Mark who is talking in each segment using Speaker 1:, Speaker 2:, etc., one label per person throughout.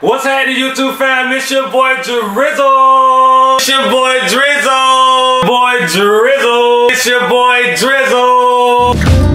Speaker 1: What's happening, YouTube fam? It's your boy Drizzle. It's your boy Drizzle. Boy Drizzle. It's your boy Drizzle.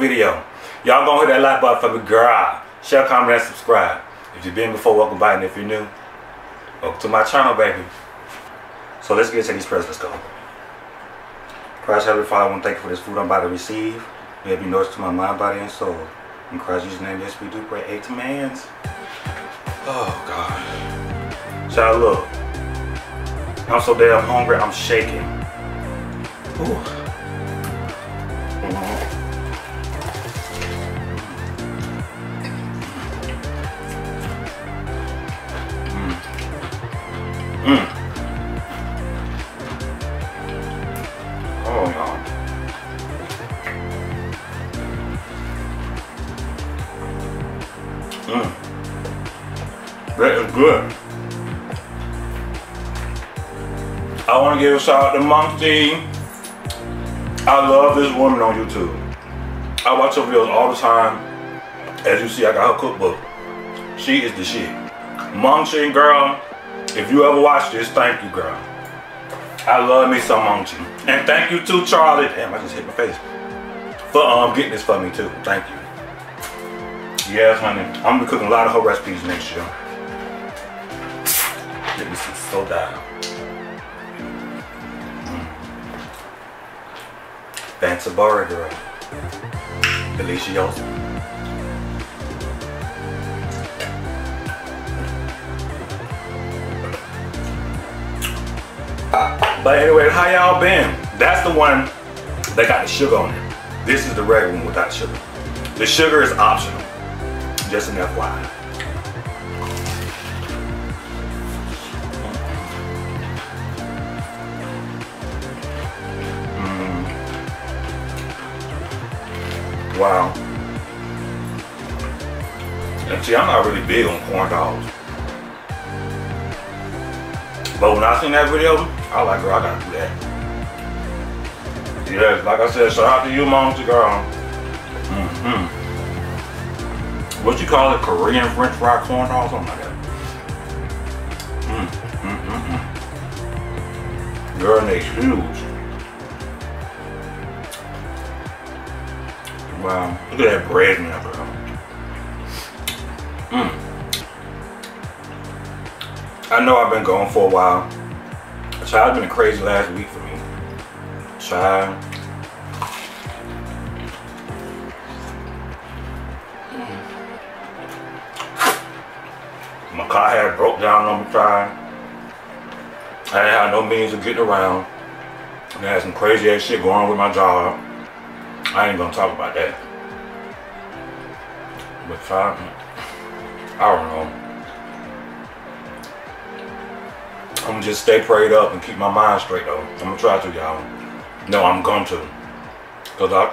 Speaker 1: Video. Y'all gonna hit that like button for me, girl. Share, comment, and subscribe. If you've been before, welcome back. And if you're new, welcome to my channel, baby. So let's get to these prayers. Let's go. Christ, Heavenly Father, I want to thank you for this food I'm about to receive. May it be nourished to my mind, body, and soul. In Christ Jesus' name, yes, we do pray. Eight commands. Oh, God. Child, look. I'm so damn hungry, I'm shaking. Ooh. To Maangchi. I love this woman on YouTube. I watch her videos all the time. As you see, I got her cookbook. She is the shit. Chin girl, if you ever watch this, thank you, girl. I love me some Chin. And thank you to Charlie. Damn, I just hit my face. For um getting this for me too. Thank you. Yes, honey. I'm gonna be cooking a lot of her recipes next year. Let me see, slow down. Fancy Barra girl. Delicioso. But anyway, how y'all been? That's the one that got the sugar on it. This is the regular one without sugar. The sugar is optional. Just an FYI. Wow. And see, I'm not really big on corn dogs. But when I seen that video, I like, girl, I gotta do that. Yes, like I said, shout out to you, mom, to girl. Mm-hmm. What you call it? Korean French fried corn dogs? Something like that. Mm, mm, mm, mm. Girl, they huge. Wow, look at that bread in there, girl. Mm. I know I've been gone for a while. Child, it's been a crazy last week for me. Child. My car had broke down on me, child. I didn't have no means of getting around. And I had some crazy ass shit going on with my job. I ain't gonna talk about that. But child, I don't know. I'm gonna just stay prayed up and keep my mind straight though. I'm gonna try to, y'all. No, I'm going to. Cause I,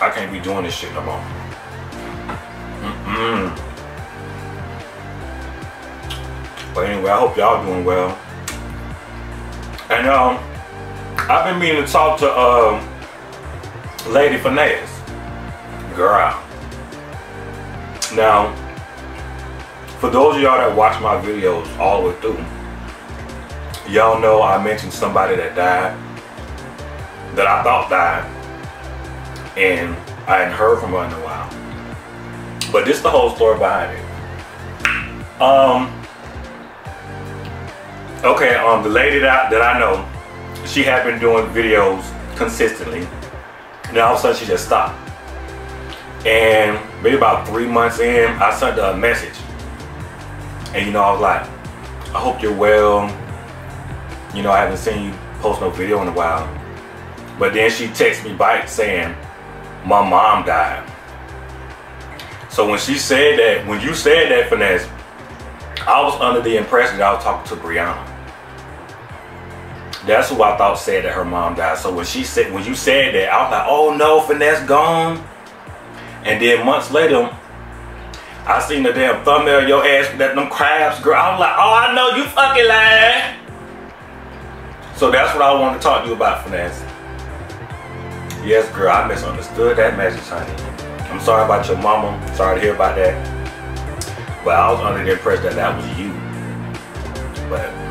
Speaker 1: I can't be doing this shit no more. Mm-mm. But anyway, I hope y'all doing well. And um, I've been meaning to talk to um, Lady Finesse. Girl. Now, for those of y'all that watch my videos all the way through, y'all know I mentioned somebody that died, that I thought died, and I hadn't heard from her in a while. But this is the whole story behind it. Um, okay, um, the lady that, that I know, she had been doing videos consistently. Now all of a sudden she just stopped. And maybe about three months in, I sent her a message. And you know, I was like, I hope you're well. You know, I haven't seen you post no video in a while. But then she texted me back saying, my mom died. So when she said that, when you said that, Finesse, I was under the impression that I was talking to Brianna. That's who I thought said that her mom died. So when she said, when you said that, I was like, oh no, finesse gone. And then months later, I seen the damn thumbnail of your ass that them crabs, girl. I was like, oh, I know you fucking lying. So that's what I want to talk to you about, finesse. Yes, girl, I misunderstood that message, honey. I'm sorry about your mama. Sorry to hear about that. But I was under the impression that that was you. But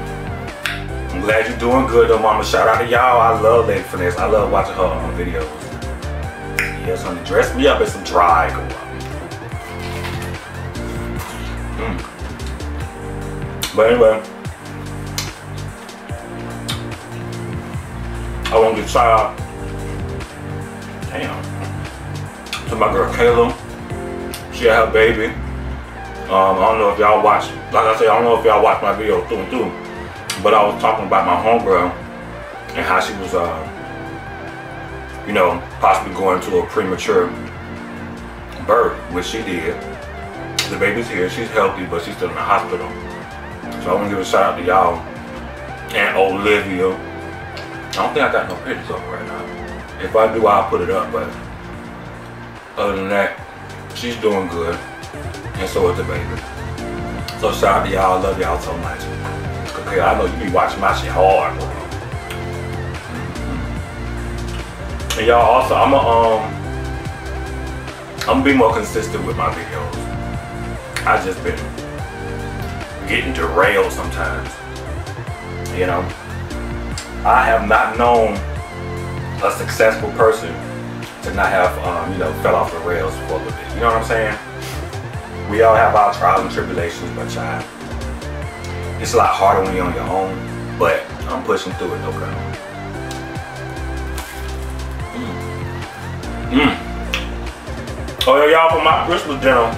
Speaker 1: I'm glad you're doing good though, mama. Shout out to y'all. I love Lady Finesse. I love watching her on videos. Yes, honey. Dress me up in some dry girl. Mm. But anyway. I want to get shout out Damn. To my girl Kayla. She had her baby. Um, I don't know if y'all watch, like I said, I don't know if y'all watch my video through and through, but I was talking about my homegirl and how she was, uh, you know, possibly going to a premature birth, which she did. The baby's here, she's healthy, but she's still in the hospital. So I want to give a shout out to y'all and Olivia. I don't think I got no pictures her right now. If I do, I'll put it up, but other than that, she's doing good. And so is the baby. So shout out to y'all. I love y'all so much. Okay, I know you be watching my shit hard. Mm-hmm. And y'all also, I'm going um, I'm gonna be more consistent with my videos. I just been getting derailed sometimes. You know, I have not known a successful person to not have, um, you know, fell off the rails for a little bit. You know what I'm saying? We all have our trials and tribulations, but child, it's a lot harder when you're on your own, but I'm pushing through it, okay? Mm. Mm. Oh yeah, y'all, for my Christmas dinner,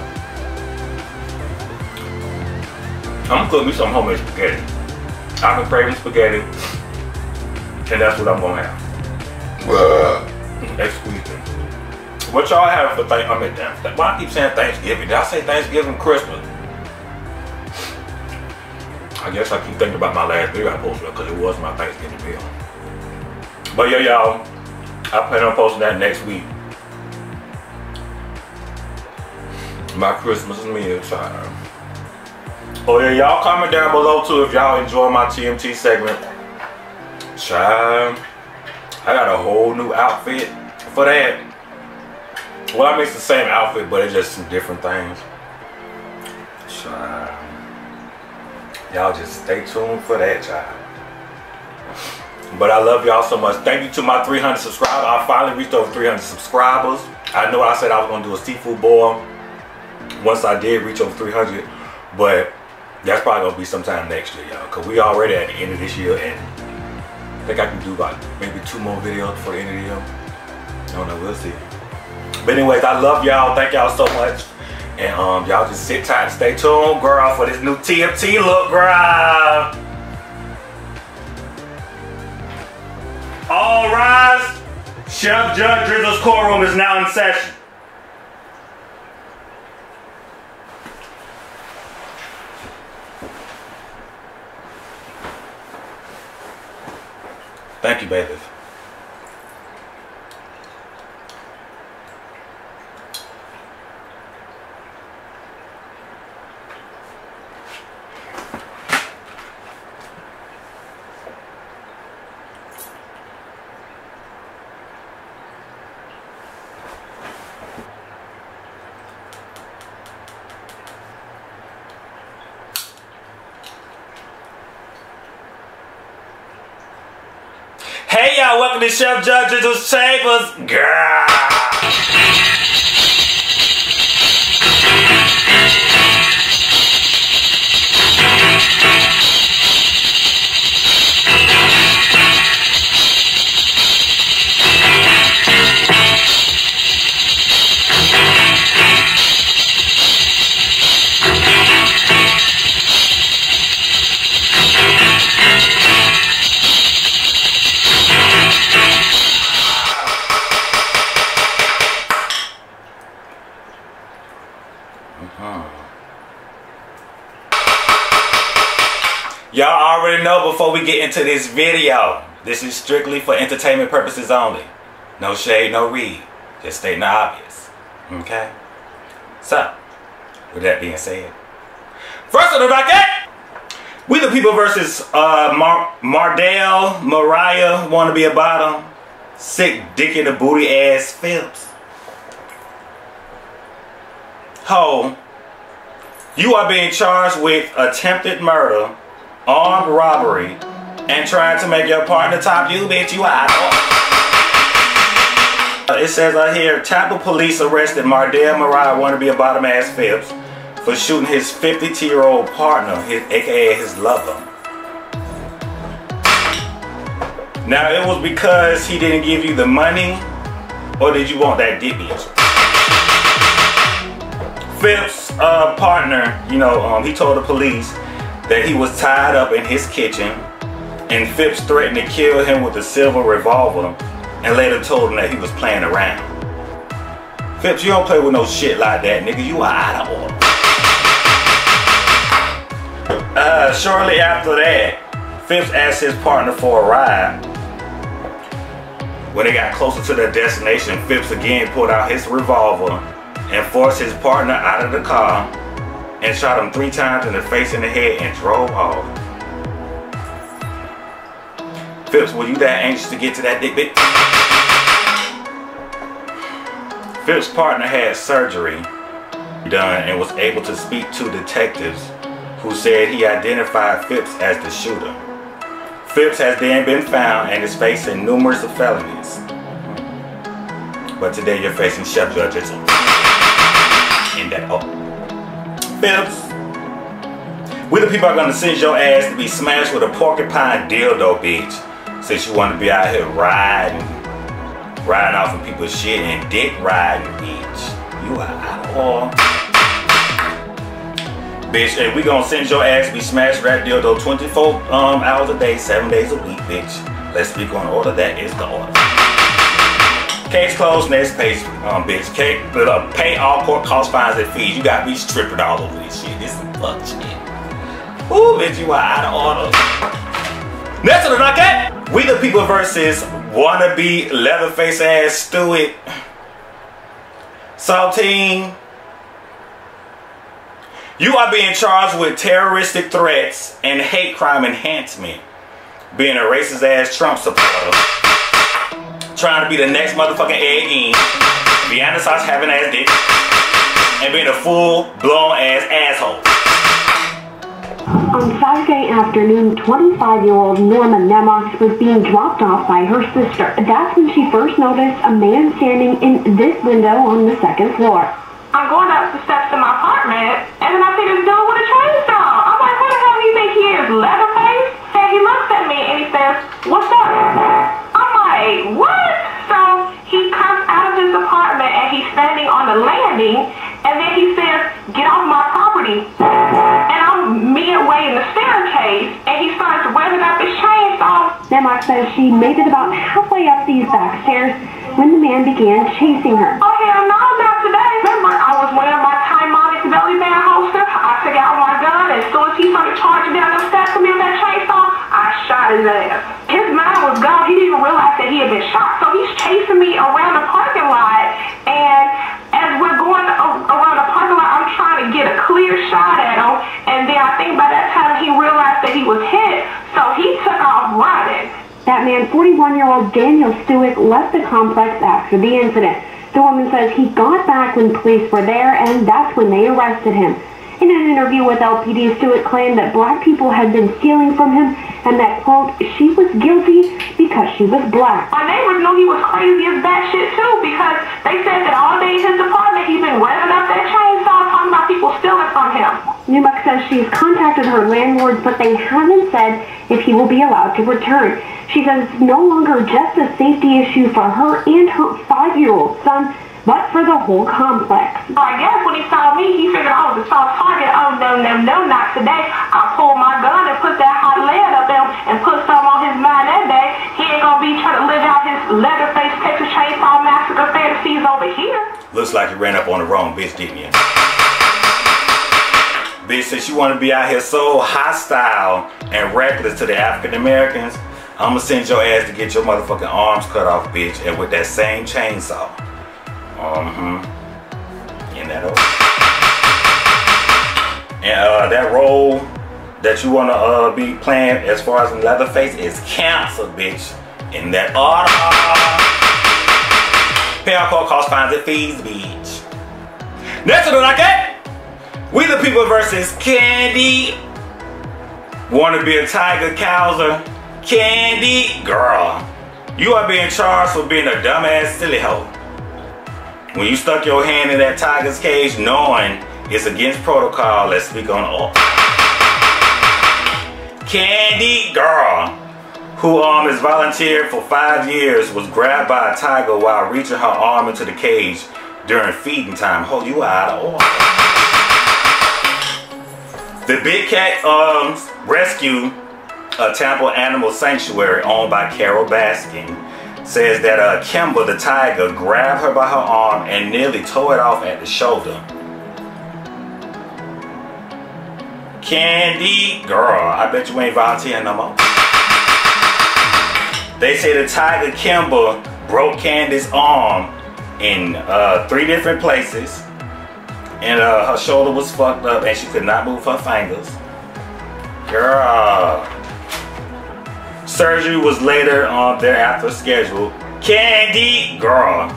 Speaker 1: I'm gonna cook me some homemade spaghetti. I've been craving spaghetti, and that's what I'm gonna have. Next weekend. What y'all have for Thanksgiving? I mean, damn. Why I keep saying Thanksgiving? Did I say Thanksgiving, Christmas? I guess I keep thinking about my last video I posted because it was my Thanksgiving meal. But yeah, y'all, I plan on posting that next week. My Christmas meal time. Oh yeah, y'all comment down below too if y'all enjoy my TMT segment. Child. I got a whole new outfit for that. Well, I mean, it's the same outfit, but it's just some different things. Child. Y'all just stay tuned for that, child. But I love y'all so much. Thank you to my 300 subscribers. I finally reached over 300 subscribers. I know I said I was going to do a seafood boil once I did reach over 300. But that's probably going to be sometime next year, y'all. Because we already at the end of this year. And I think I can do about maybe two more videos for the end of the year. I don't know, we'll see. But anyways, I love y'all. Thank y'all so much. And um, y'all just sit tight stay tuned, girl, for this new TMT look, girl. All rise. Chef Judge Drizzle's courtroom is now in session. Thank you, baby. Welcome to Chef Judge's Chambers. Girl. Into this video, this is strictly for entertainment purposes only. No shade, no read. Just stating the obvious. Okay? So, with that being said, first on the docket, we the people versus uh, Mar Mardell, Mariah, wanna be a bottom, sick dick in the booty ass Phipps. Ho, you are being charged with attempted murder, armed robbery, and trying to make your partner top you, bitch. You out. It says right here, Tampa police arrested Mardell Mariah, wanna be a bottom ass Phipps for shooting his 52-year-old partner, his, aka his lover. Now, it was because he didn't give you the money, or did you want that dick bitch? Phipps' uh, partner, you know, um, he told the police that he was tied up in his kitchen, and Phipps threatened to kill him with a silver revolver, and later told him that he was playing around. Phipps, you don't play with no shit like that, nigga. You are out of order. Uh, shortly after that, Phipps asked his partner for a ride. When they got closer to their destination, Phipps again pulled out his revolver and forced his partner out of the car and shot him three times in the face and the head and drove off. Phipps, were you that anxious to get to that dick bit? Phipps' partner had surgery done and was able to speak to detectives who said he identified Phipps as the shooter. Phipps has then been found and is facing numerous felonies. But today you're facing Chef Judges in that oh. Phipps, we the people are gonna send your ass to be smashed with a porcupine dildo, bitch. Since you wanna be out here riding, riding off of people's shit and dick riding, bitch. You are out of order. Bitch, hey, we gonna send your ass be smashed rap dildo 24 um, hours a day, 7 days a week, bitch. Let's speak on order. That is the order. Case closed, next page, um, bitch. Case, uh, pay all court costs, fines, and fees. You got me stripping all over this shit. This is fuck shit. Ooh, bitch, you are out of order. Next on the docket, We the People versus wannabe Leatherface ass Stewart. Saltine. You are being charged with terroristic threats and hate crime enhancement. Being a racist ass Trump supporter. Trying to be the next motherfucking egg in. Beyond sauce having ass dick. And being a full blown ass asshole.
Speaker 2: On Saturday afternoon, 25-year-old Norma Nemox was being dropped off by her sister. That's when she first noticed a man standing in this window on the second floor.
Speaker 3: I'm going up the steps to my apartment, and then I see this dude with a Says
Speaker 2: she made it about halfway up these back stairs when the man began chasing her.
Speaker 3: Oh, hell no, not today. Remember, I was wearing my Time Onyx belly band holster. I took out my gun, and as soon as he started charging down the steps to me with that chainsaw, I shot his ass. His mind was gone. He didn't even realize that he had been shot. So he's chasing me around the parking lot, and as we're going around the parking lot, I'm trying to get a clear shot at him, and then I think by that time he realized that he was hit, so he took off running.
Speaker 2: That man, 41-year-old Daniel Stewart, left the complex after the incident. The woman says he got back when police were there, and that's when they arrested him. In an interview with LPD, Stewart claimed that black people had been stealing from him and that, quote, she was guilty because she was black.
Speaker 3: My neighbors knew he was crazy as that shit too because they said that all day in his apartment he's been revving up that chainsaw talking about people stealing from him.
Speaker 2: Newbuck says she's contacted her landlord, but they haven't said if he will be allowed to return. She says it's no longer just a safety issue for her and her five-year-old son, but for the whole complex.
Speaker 3: I guess when he saw me, he figured I was a soft target. Oh, no, no, no, not today. I pulled my gun and put that hot lead up him and put some on his mind that day. He ain't gonna be trying to live out his Leatherface Texas Chainsaw Massacre fantasies over here.
Speaker 1: Looks like you ran up on the wrong bitch, didn't you? Bitch, since you want to be out here so hostile and reckless to the African Americans, I'm gonna send your ass to get your motherfucking arms cut off, bitch, and with that same chainsaw. Mm-hmm. In that order. And uh, that role that you wanna uh, be playing as far as Leatherface is canceled, bitch. In that order. Pay our call cost fines and fees, bitch. Next to the like we the people versus Candy. Wanna be a Tiger Cowser? Candy, girl. You are being charged for being a dumbass silly hoe. When you stuck your hand in that tiger's cage knowing it's against protocol, let's speak on all. Candy girl, who um has volunteered for five years, was grabbed by a tiger while reaching her arm into the cage during feeding time. Hold you out of order. The Big Cat um, Rescue, a Tampa animal sanctuary owned by Carole Baskin, says that uh, Kimba the tiger grabbed her by her arm and nearly tore it off at the shoulder. Candy, girl, I bet you ain't volunteering no more. They say the tiger Kimba broke Candy's arm in uh, three different places and uh, her shoulder was fucked up and she could not move her fingers. Girl. Surgery was later on thereafter scheduled. Candy, girl,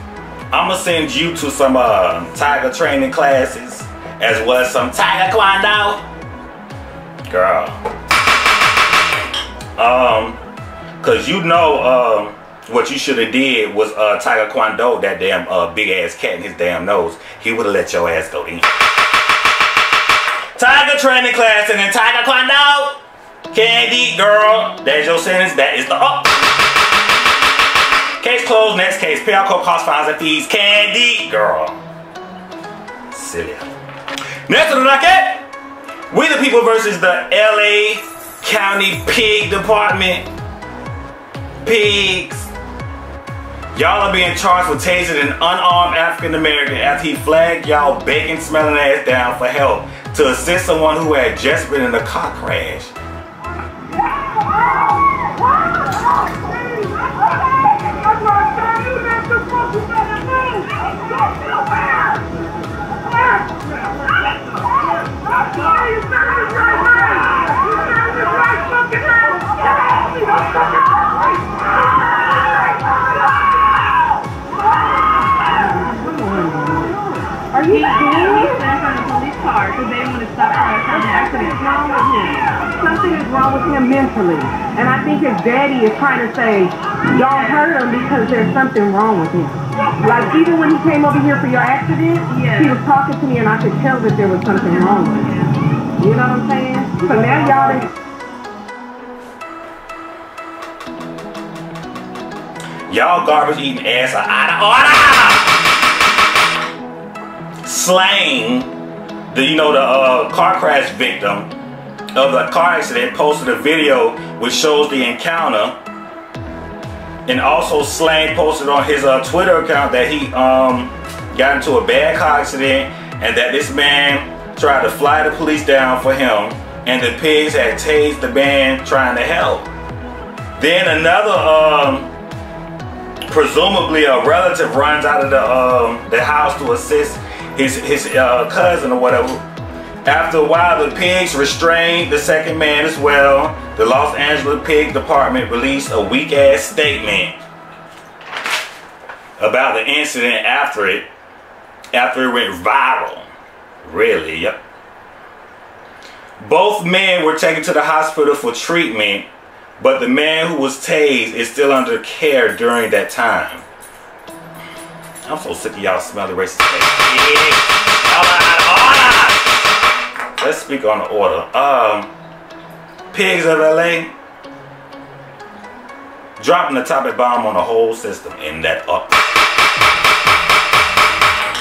Speaker 1: I'ma send you to some uh, tiger training classes as well as some tiger kwando. Girl. Um, cause you know um what you should have did was uh, Tiger Kwando, that damn uh, big ass cat in his damn nose. He would have let your ass go in. Tiger training class and then Tiger Kwando. Candy girl, that's your sentence. That is the up. Case closed. Next case. Pay out cost fines and fees. Candy, girl. Silly. Next to the docket. We the people versus the LA County Pig Department. Pigs. Y'all are being charged with tasing an unarmed African American after he flagged y'all bacon smelling ass down for help to assist someone who had just been in a car crash.
Speaker 4: Are you serious? He's back on the police car because they want to stop her from the accident. What's wrong with him?
Speaker 3: Something is wrong with him mentally. And I think his daddy is trying to say, don't hurt him because there's something wrong with him. Like even when he came over here for your accident,
Speaker 4: Yeah.
Speaker 3: he was talking to me and I could tell that there was something wrong with him. You know what I'm saying? So now y'all done
Speaker 1: Y'all garbage eating ass are out of order! Slang, the you know the uh, car crash victim of the car accident posted a video which shows the encounter. And also Slang posted on his uh, Twitter account that he um, got into a bad car accident and that this man tried to fly the police down for him and the pigs had tased the man trying to help. Then another um, presumably a relative runs out of the um, the house to assist his his uh, cousin or whatever. After a while, the pigs restrained the second man as well. The Los Angeles Pig Department released a weak ass statement about the incident after it after it went viral. Really, yep. Both men were taken to the hospital for treatment, but the man who was tased is still under care during that time. I'm so sick of y'all smelling racist. Y'all are out of order. Let's speak on the order. Um, Pigs of LA dropping the topic bomb on the whole system in that up.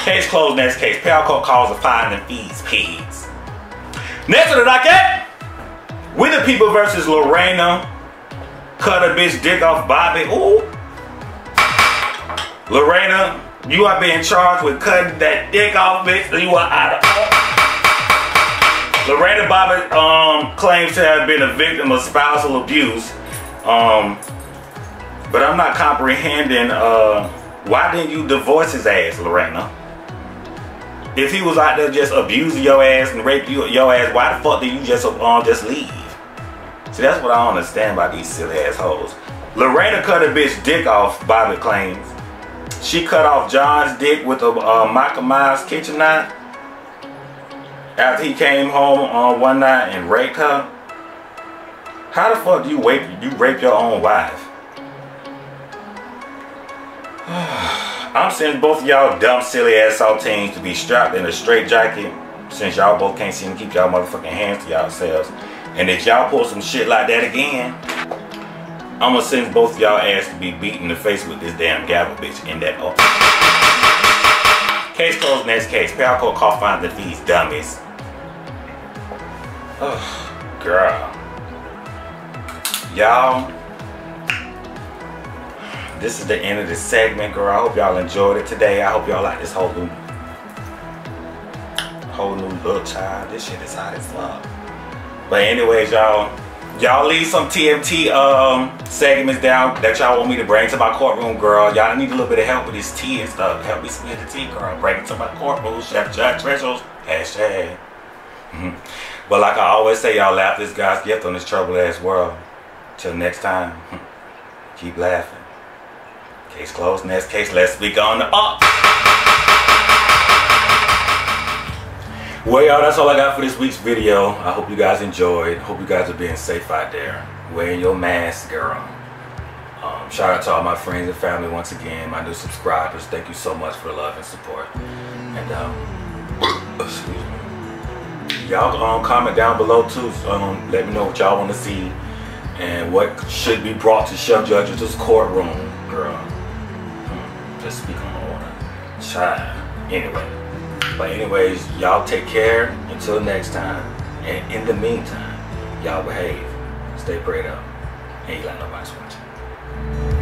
Speaker 1: Case closed. Next case. Court calls a fine and fees. Pigs. Next to the docket, we the people versus Lorena. Cut a bitch dick off Bobbitt. Ooh. Lorena, you are being charged with cutting that dick off, bitch. You are out of Lorena Bobbitt um, claims to have been a victim of spousal abuse. Um, but I'm not comprehending uh, why didn't you divorce his ass, Lorena? If he was out there just abusing your ass and raping you, your ass, why the fuck did you just um, just leave? See, that's what I don't understand about these silly assholes. Lorena cut a bitch dick off, Bobbitt claims. She cut off John's dick with a uh, Michael kitchen knife after he came home on uh, one night and raped her. How the fuck do you rape you rape your own wife? I'm sending both of y'all dumb, silly ass saltines to be strapped in a straight jacket since y'all both can't seem to keep y'all motherfucking hands to yourselves. And if y'all pull some shit like that again, I'm gonna send both y'all ass to be beat in the face with this damn gavel bitch in that. Case closed, next case. Palco call find the these dummies. Oh, girl. Y'all, this is the end of this segment, girl. I hope y'all enjoyed it today. I hope y'all like this whole new, whole new look, child. This shit is hot as fuck. But anyways, y'all, y'all leave some TMT um, segments down that y'all want me to bring to my courtroom, girl. Y'all need a little bit of help with this tea and stuff. Help me split the tea, girl. Bring it to my courtroom. Chef Jack Treasures. Hashtag. Mm-hmm. But like I always say, y'all laugh this guy's gift on this troubled ass world. Till next time, keep laughing. Case closed. Next case, let's speak on the up. Well, y'all, that's all I got for this week's video. I hope you guys enjoyed. Hope you guys are being safe out there. Wearing your mask, girl. Um, shout out to all my friends and family once again, my new subscribers. Thank you so much for the love and support. And um, excuse me. Y'all um, comment down below too. Um, let me know what y'all want to see and what should be brought to Chef Judge's courtroom, girl. Hmm, just speak on order. Child. Anyway. But anyways, y'all take care until next time. And in the meantime, y'all behave. Stay prayed up. Ain't let nobody watching.